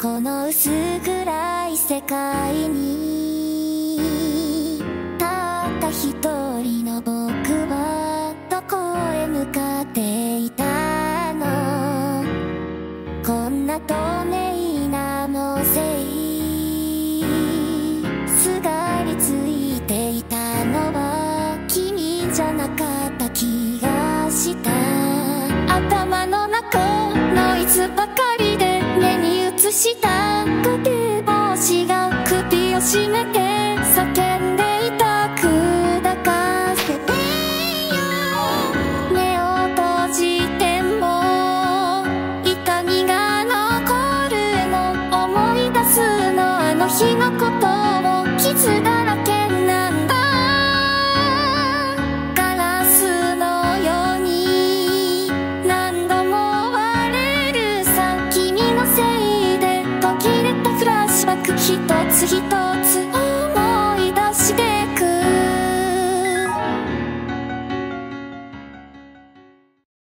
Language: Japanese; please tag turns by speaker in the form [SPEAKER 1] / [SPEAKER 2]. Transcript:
[SPEAKER 1] この薄暗い世界にたった一人の僕はどこへ向かっていたの？こんな透明な猛省すがりついていたのは君じゃなかった気がした。頭の中ノイズばかりしたかけ星が首をしめて叫んでいた砕かせてよ。目を閉じても痛みが残るの思い出すのあの日のこと。